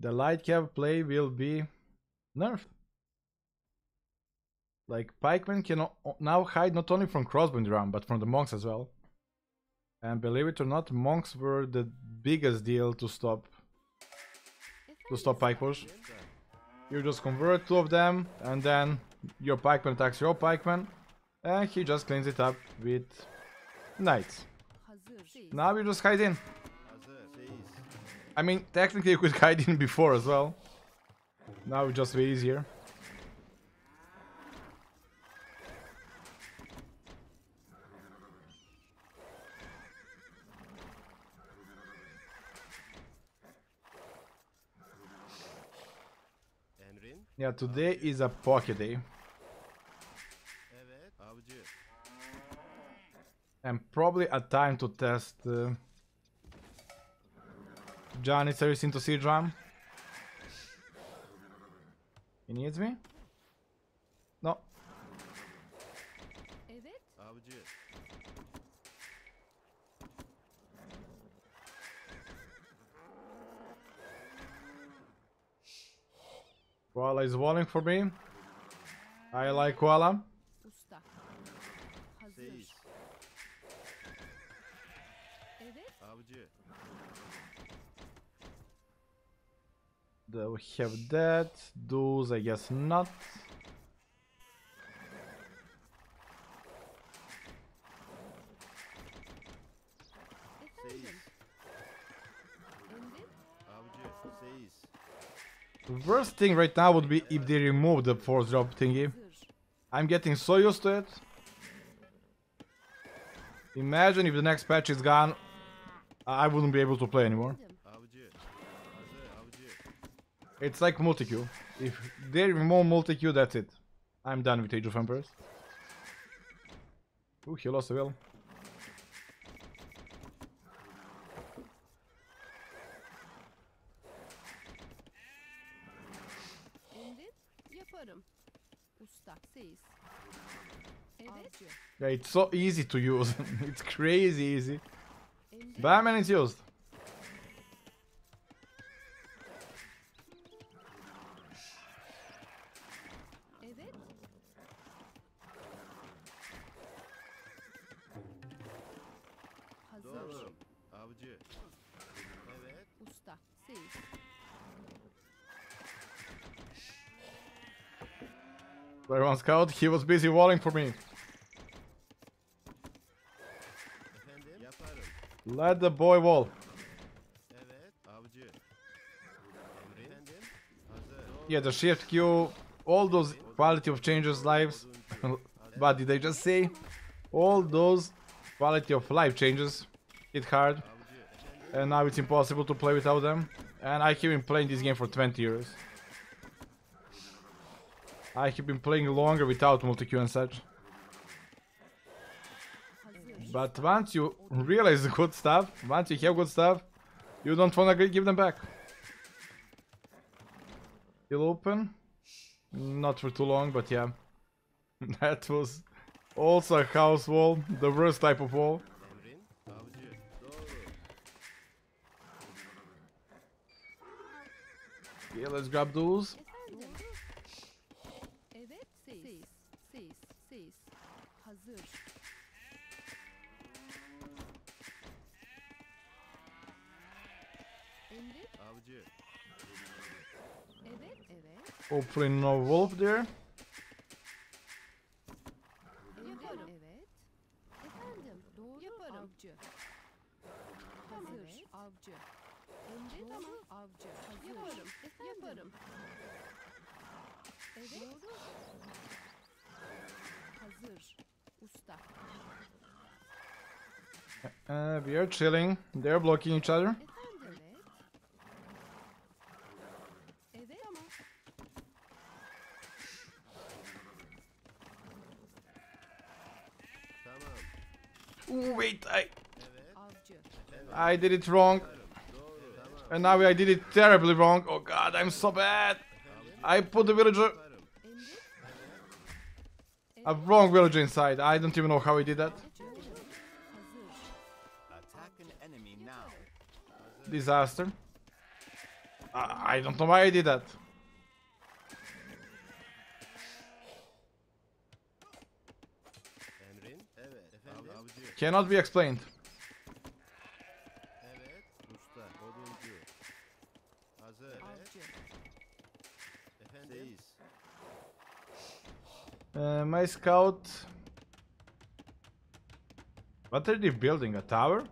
the light cab play will be nerfed. Like pikemen can now hide not only from crossbow drum but from the monks as well. And believe it or not, monks were the biggest deal to stop to stop pike push. You just convert two of them, and then your pikeman attacks your pikeman, and he just cleans it up with knights. Now you just hide in. I mean, technically you could hide in before as well. Now it's just way easier. Yeah, today is a pocket day. And probably a time to test uh, Janissaries into siege ram. He needs me? No. Evet. Avcı. Koala is walling for me. I like Koala. Evet. Avcı. The, we have that. Those, I guess not. Worst thing right now would be if they remove the force drop thingy. I'm getting so used to it. Imagine if the next patch is gone, I wouldn't be able to play anymore. Efendim. Avcı. Hazır. Avcı. It's like multi-queue. If there is more multi-queue, that's it. I'm done with Age of Empires. Ooh, he lost a will. Yeah, it's so easy to use. it's crazy easy. Emrin. Batman is used. Scout, he was busy walling for me. Let the boy wall. Yeah, the shift queue, all those quality of changes lives. but did I just say? All those quality of life changes hit hard. And now it's impossible to play without them. And I have been playing this game for 20 years. I have been playing longer without multi-queue and such. But once you realize good stuff, once you have good stuff, you don't wanna give them back. Still open? Not for too long, but yeah. that was also a house wall, the worst type of wall. Yeah, let's grab those. Evet. no wolf there. Uh, we are chilling. They're blocking each other. Efendim. Evet. Evet. Tamam. Tamam. Ooh, wait, I I did it wrong, and now I did it terribly wrong. Oh God, I'm so bad. I put the villager, a wrong villager inside. I don't even know how he did that. Disaster. I, I don't know why I did that. Emrin. Evet. Efendim. Av- avcı. Cannot be explained. Uh, my scout. What are they building? A tower?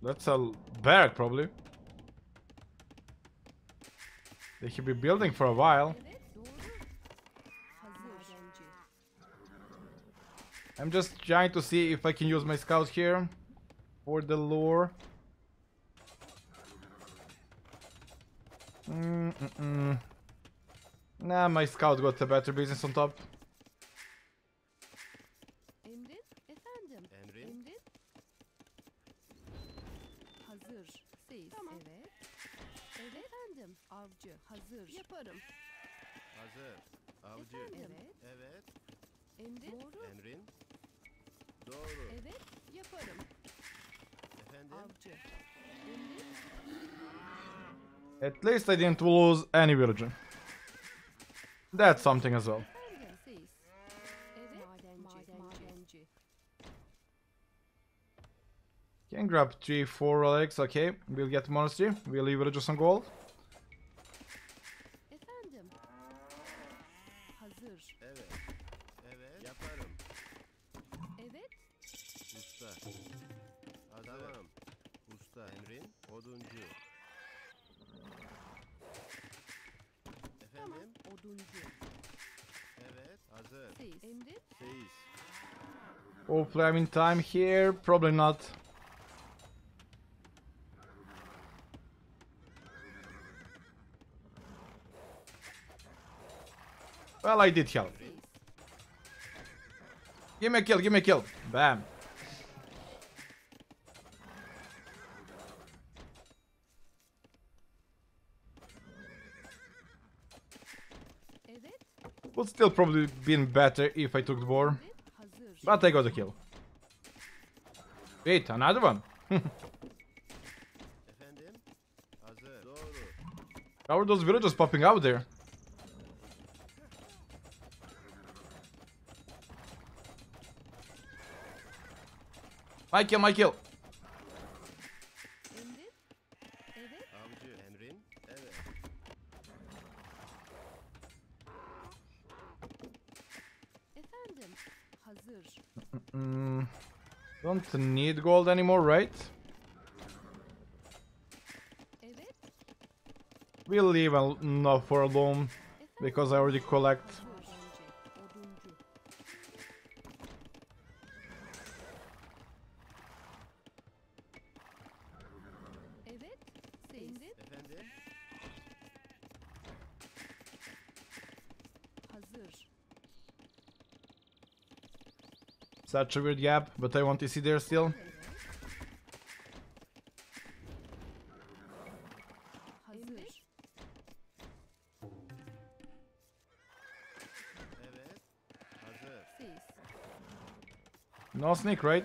That's a barrack, probably. They should be building for a while. Evet doğru. Hazır. Madenci. I'm just trying to see if I can use my scout here for the lure. Mm -mm -mm. Nah, my scout got a better business on top. Emrin. Efendim. Emrin. Emrin. Hazır. Siz. Tamam. Evet. Evet. Efendim. Avcı. Hazır. Yaparım. Hazır. Avcı. Efendim. Evet. Evet. Emrin. Doğru. Emrin. Doğru. Evet. Yaparım. Efendim. Avcı. Emrin. At least I didn't lose any villager. That's something as well. Can grab 3, 4 relics, okay. We'll get monastery. We'll leave villagers on gold. I'm in time here. Probably not. Well, I did help. Give me a kill, give me a kill. Bam. Would still probably been better if I took the boar. But I got a kill. Wait, another one. Efendim. Hazır. Doğru. How are those villagers popping out there? My kill, my kill. Emrin. Evet. Avcı. Emrin. Evet. Efendim. Hazır. Mm, need gold anymore, right? We'll leave enough for alone Efendim. because I already collect. Such a weird gap, but I want to see there still. No sneak, right?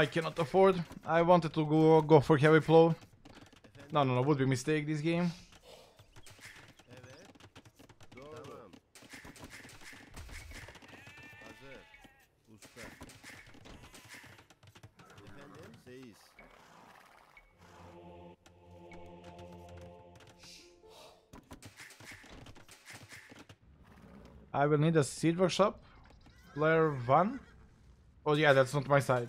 I cannot afford. I wanted to go go for heavy plow. No, no, no, would be mistake this game. I will need a siege workshop. Player one. Oh yeah, that's not my side.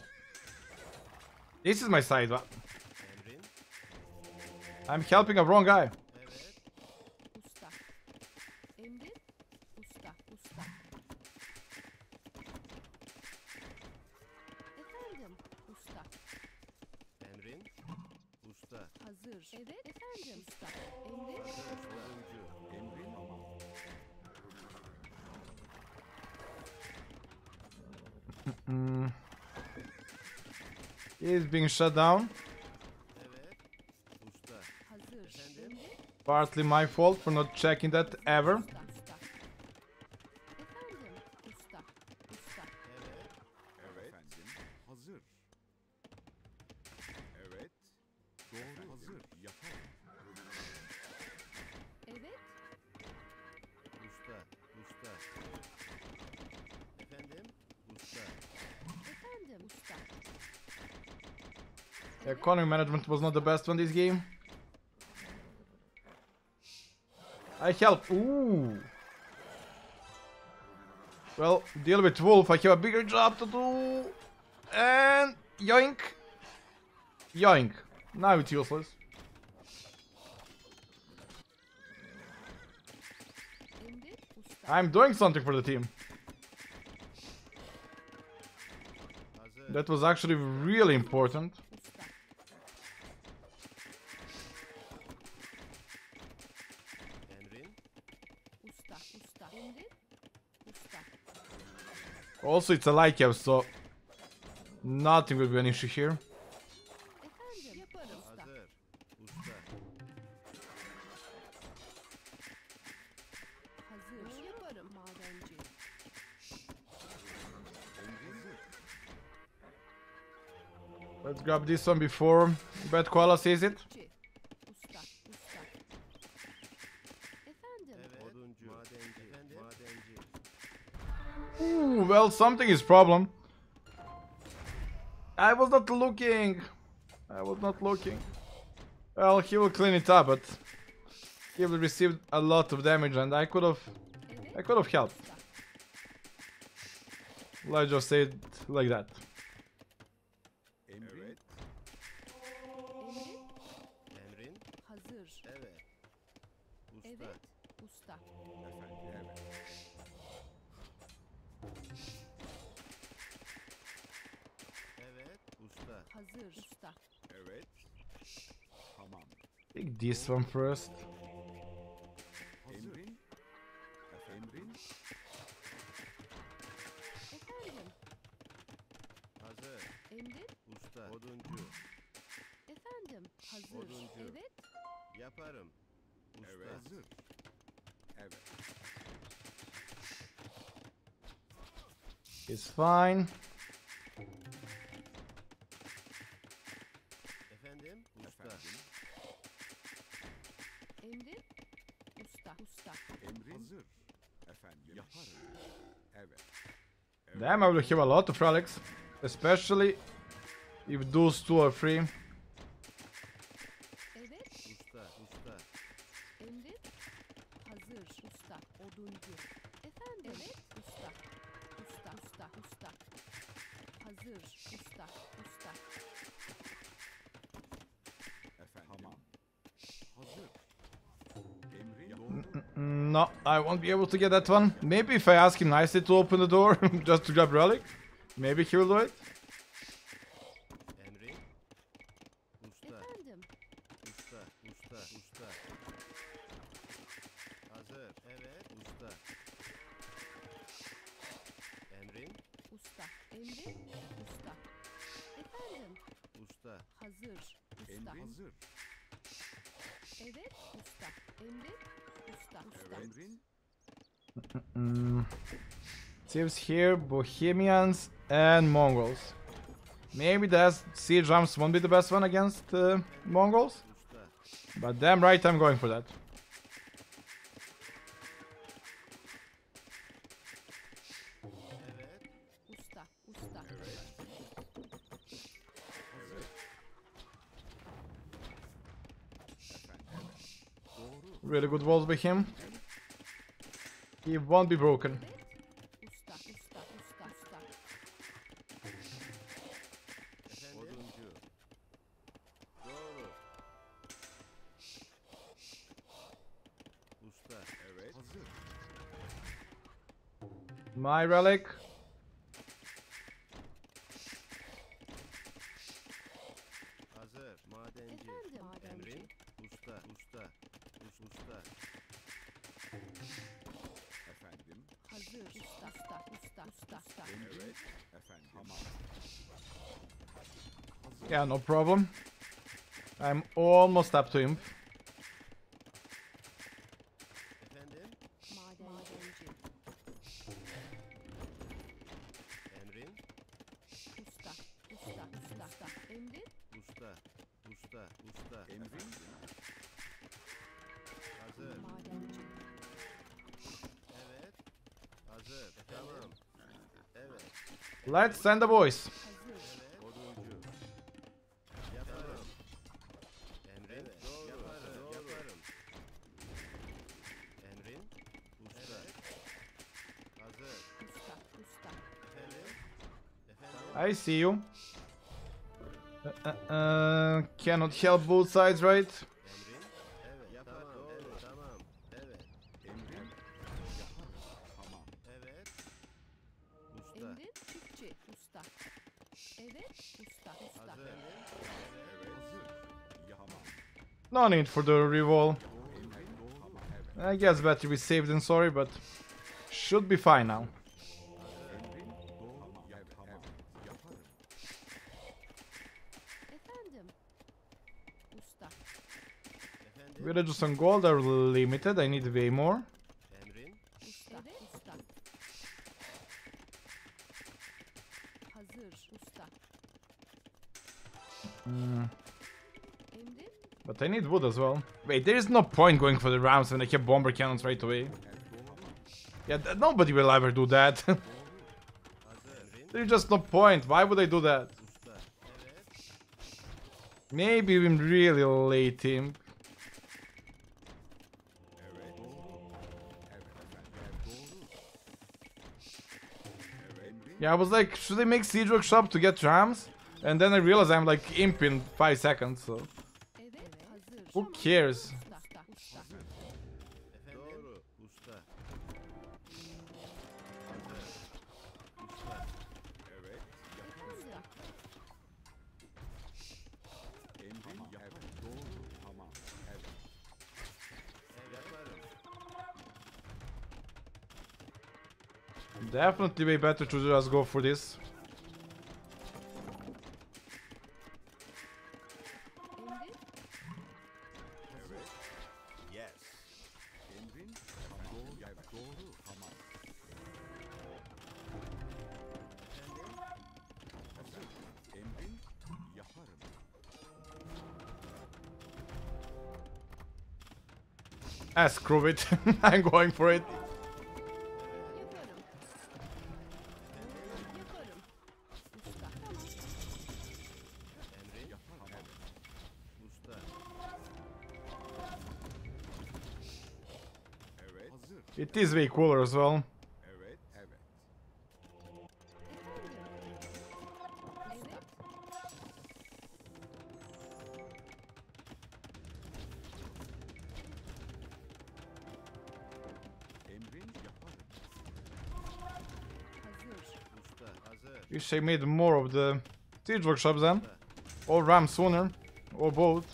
This is my side. I'm helping a wrong guy. Being shut down. Partly my fault for not checking that ever. Economy management was not the best one this game. I help. Ooh. Well, deal with Wolf. I have a bigger job to do. And yoink. Yoink. Now it's useless. I'm doing something for the team. That was actually really important. Usta. Emrin? Usta. Usta. Emret. Usta. Also, it's a light cav, so nothing will be an issue here. Let's grab this one before Bad Koala sees it. Ci. Usta. Usta. Efendim. Evet. Oduncu. Madenci. Efendim? Madenci. Ooh, well, something is problem. I was not looking. I was not looking. Well, he will clean it up, but he will receive a lot of damage, and I could have, I could have helped. Let's just say it like that. Hazır. Usta. Evet. Tamam. Take this one first. Emrin. Efendim. Efendim. Hazır. Emret. Usta. Oduncu. Efendim. Hazır. Oduncu. Evet. Yaparım. Usta. Evet. Hazır. Evet. It's fine. Usta. Usta. Emrin. Hazır. Efendim. Yaparım. Evet. Damn, I will have a lot of relics, especially if those two are free. Evet. Usta. Usta. Emret. Hazır. Usta. Oduncu. Efendim. Evet. Usta. Usta. Usta. Usta. Hazır. Usta. Mm, no, I won't be able to get that one. Maybe if I ask him nicely to open the door just to grab relic, maybe he will do it. Emrin? Usta. Efendim. Usta. Usta. Usta. Hazır. Usta. Emrin? Usta. Emret. Usta. Efendim. Usta. Hazır. Usta. Emrin. Hazır. Evet. Usta. Emret. Usta. Usta. Emrin. Mm. Seems here Bohemians and Mongols. Maybe the siege rams won't be the best one against uh, Mongols, but damn right I'm going for that. Really good walls by him. He won't be broken. My Usta. Yeah, no problem. I'm almost up to him. Let's send the boys. See you. Uh, uh, uh, cannot help both sides, right? No need for the. Evet. I guess better be safe than sorry, but should be fine now. Emrin doğru. Evet. Tamam. Yaparım. Efendim. Usta. Efendim. Villages and gold are limited. I need way more. Mm, but I need wood as well. Wait, there is no point going for the rams when I have bomber cannons right away. Yeah, nobody will ever do that. There's just no point. Why would I do that? Maybe I'm really late team. Yeah, I was like, should I make siege workshop to get rams? And then I realized I'm like imp in 5 seconds, so who cares? Definitely way better to just go for this. Ah, screw it. I'm going for it. It is way cooler as well. Wish I made more of the siege workshops then. Or ram sooner. Or both.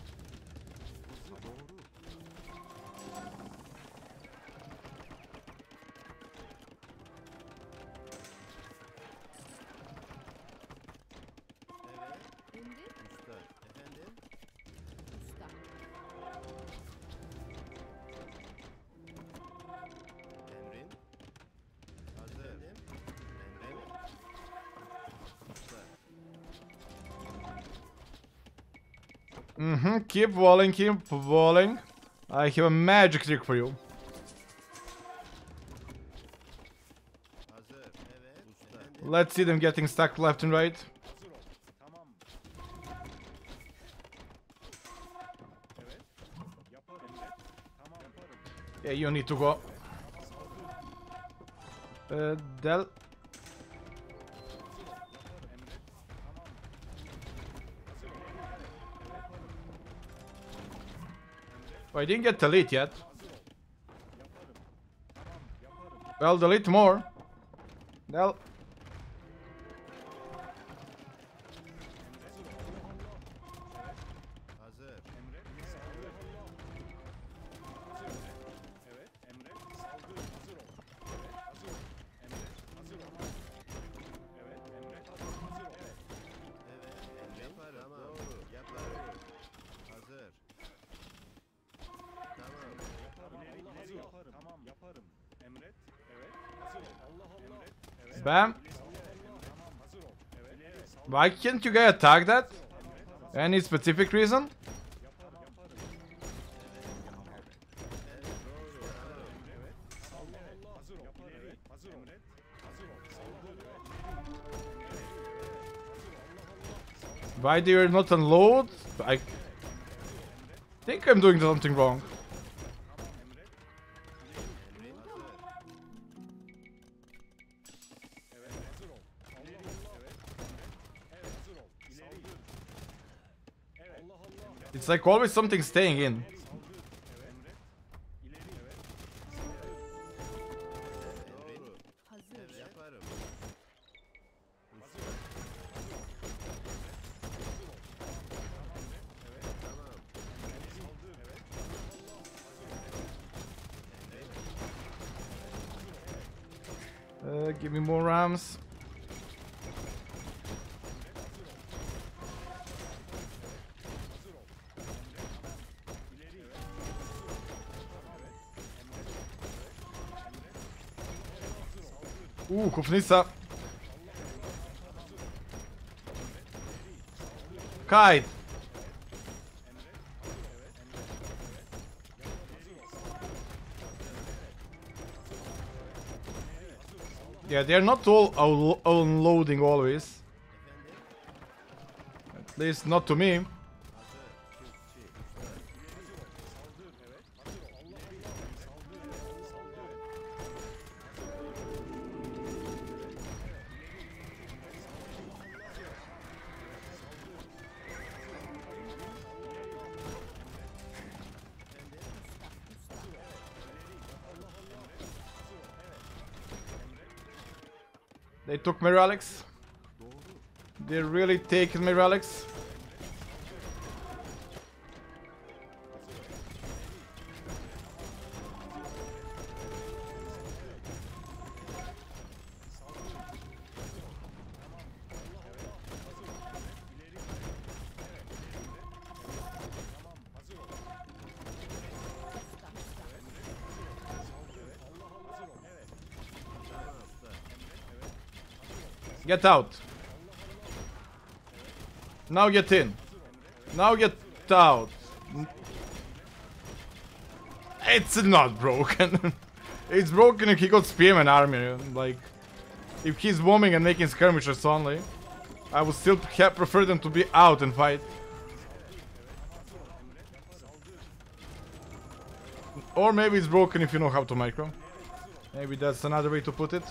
Keep walling, keep walling. I have a magic trick for you. Let's see them getting stuck left and right. Yeah, you need to go. Uh, Del. Oh, I didn't get the lead yet. Well, delete more. Del. Bam. Why can't you guys attack that? Any specific reason? Why do you not unload? I think I'm doing something wrong. It's like always something staying in. Ooh, Kufnisa. Yeah, they're not all unloading always. At least not to me. They took my relics. They're really taking my relics. Get out. Now get in. Now get out. It's not broken. it's broken if he got Spearman army. Like, if he's bombing and making skirmishers only, I would still prefer them to be out and fight. Or maybe it's broken if you know how to micro. Maybe that's another way to put it.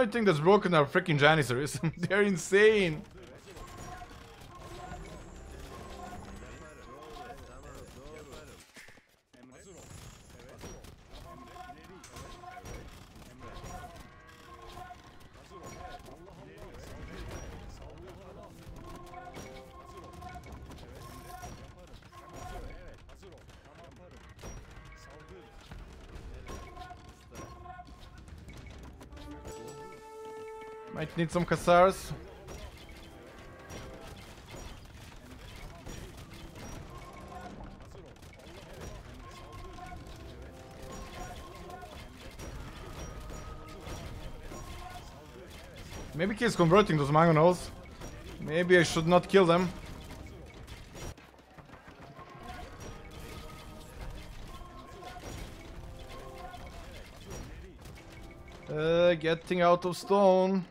Only thing that's broken are freaking Janissaries. They're insane. Need some Kassars. Maybe he's converting those Mangonels. Maybe I should not kill them. Uh, getting out of stone.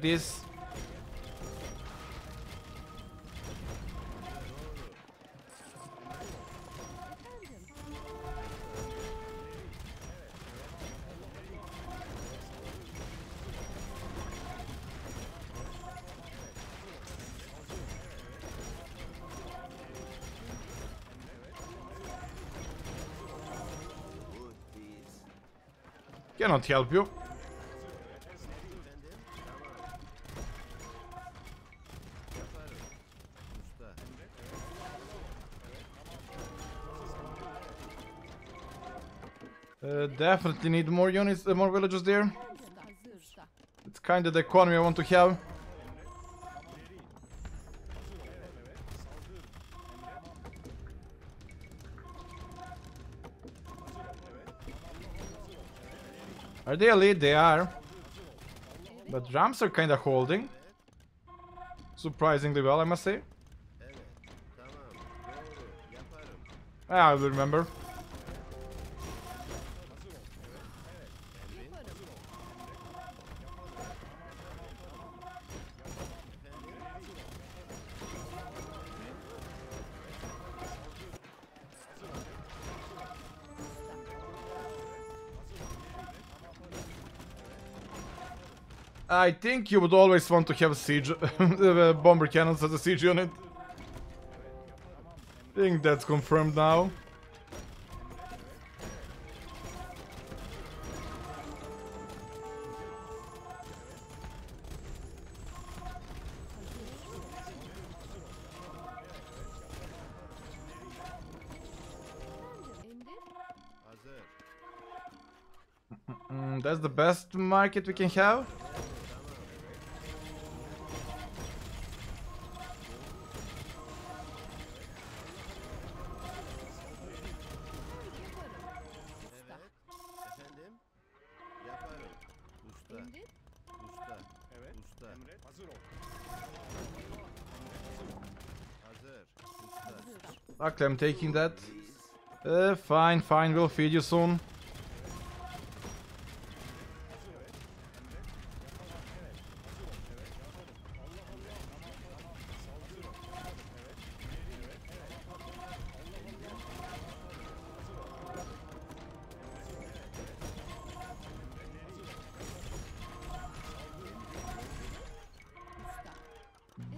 Take this. Cannot help you. Uh, definitely need more units, uh, more villagers there. It's kind of the economy I want to have. Are they elite? They are. But drums are kind of holding. Surprisingly well, I must say. Ah, I will remember. I think you would always want to have a siege bomber cannons as a siege unit. I think that's confirmed now. Mm, that's the best market we can have. I'm taking that. Uh, fine, fine, we'll feed you soon.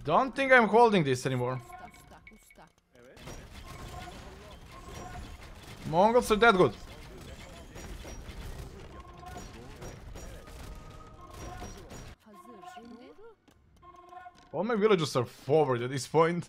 Don't think I'm holding this anymore. Usta. Usta. Usta. Evet. Mongols are that good. All my villagers are forward at this point.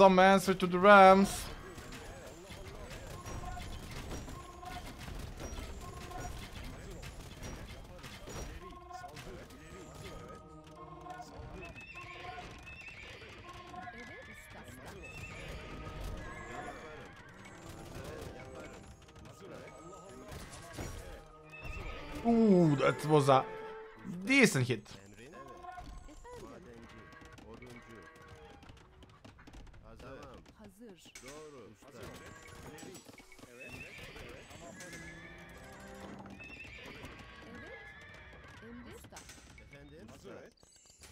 Some answer to the Rams.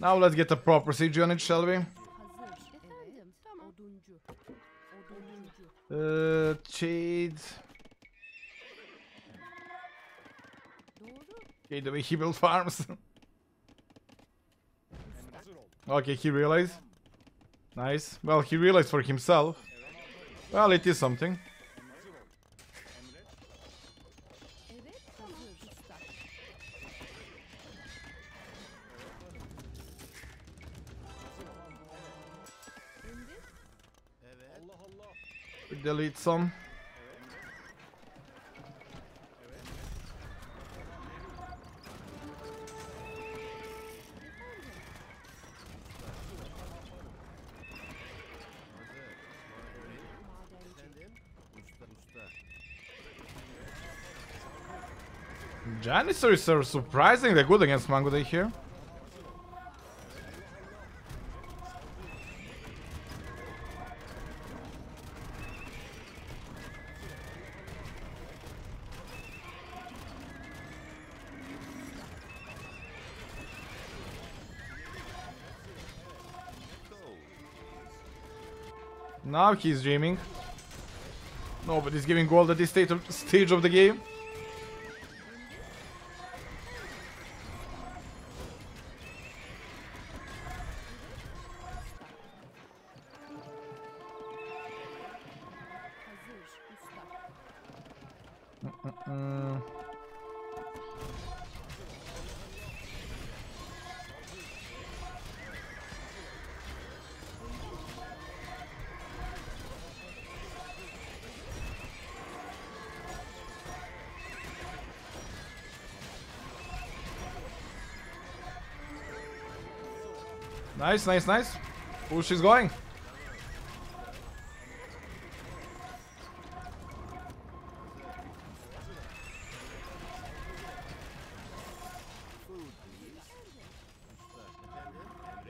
Now let's get a proper siege unit, shall we? Uh. Doğru. Okay, the way he built farms. Okay, he realized. Nice. Well, he realized for himself. Well, it is something. Some. Janissaries are surprisingly good against Mangudai here. Now he's dreaming. Nobody's giving gold at this state of, stage of the game. Nice, nice, nice. Push she's going.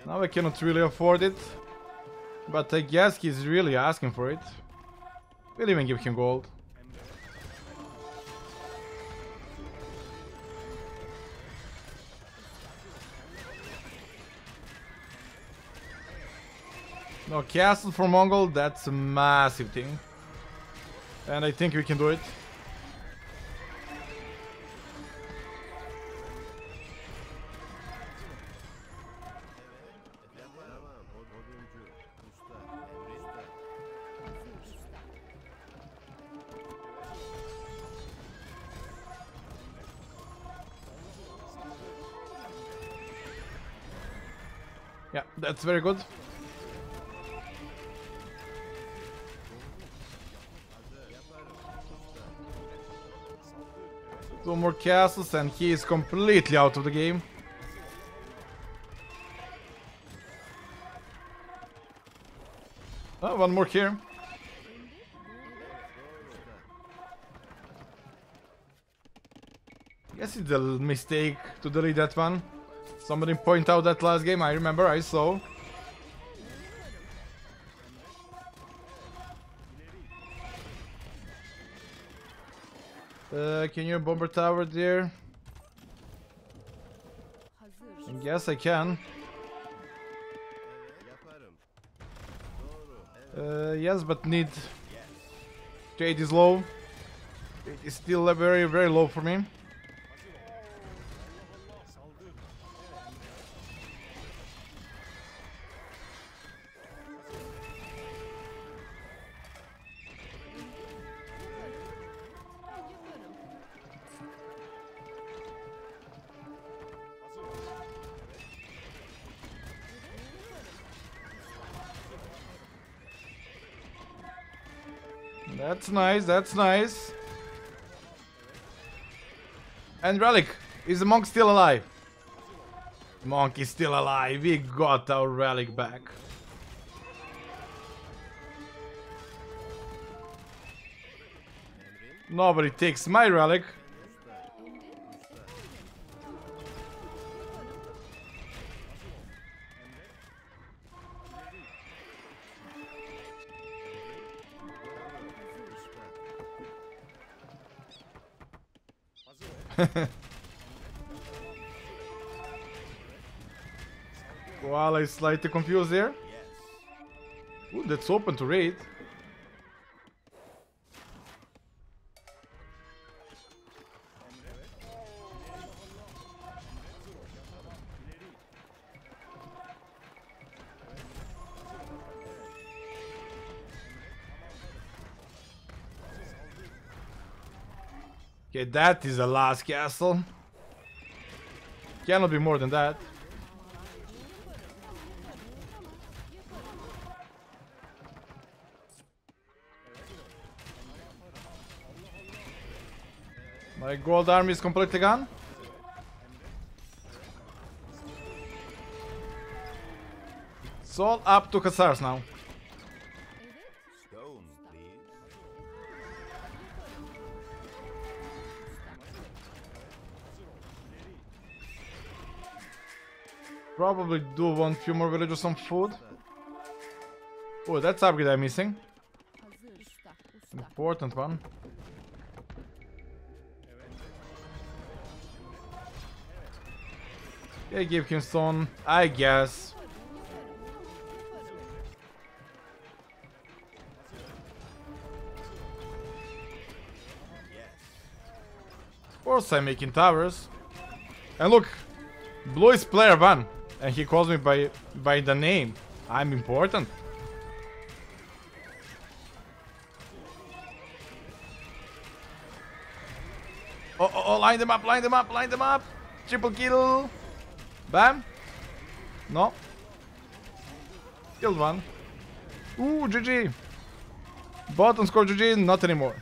Now I cannot really afford it. But I guess he's really asking for it. We'll even give him gold. No, castle for Mongol, that's a massive thing. And I think we can do it. Yeah, that's very good. Two more castles and he is completely out of the game. Oh, one more here. Guess it's a mistake to delete that one. Somebody point out that last game, I remember, I saw. Can you bombard tower there? I guess I can. Uh, yes, but need. Trade is low. It is still very, very low for me. That's nice, that's nice. And Relic, is the monk still alive? Monk is still alive, we got our Relic back. Nobody takes my Relic. While I slightly confused there. Ooh, that's open to raid. Okay, that is the last castle. Cannot be more than that. My gold army is completely gone. It's all up to Hussars now. Probably do want few more villagers some food. Oh, that's upgrade I'm missing. Important one. Yeah, give him stone, I guess. Of course I'm making towers. And look, Blue is player one, and he calls me by by the name. I'm important. Oh, oh, oh, line them up, line them up, line them up. Triple kill. Bam. No. Killed one. Ooh, GG. Bottom score GG, not anymore.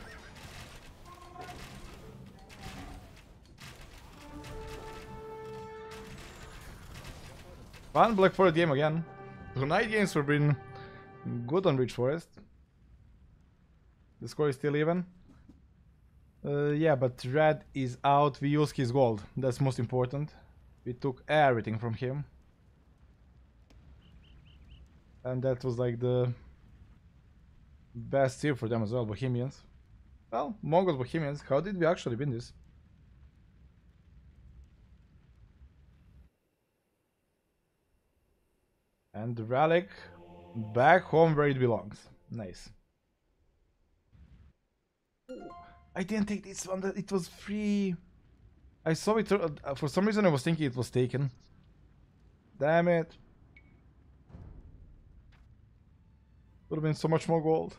Fun Black Forest game again. Tonight games have been good on Rich Forest. The score is still even. Uh, yeah, but Red is out. We use his gold. That's most important. We took everything from him. And that was like the best tier for them as well, Bohemians. Well, Mongols, Bohemians. How did we actually win this? And the relic back home where it belongs. Nice. I didn't take this one. It was free. I saw it. Uh, for some reason, I was thinking it was taken. Damn it. Would have been so much more gold.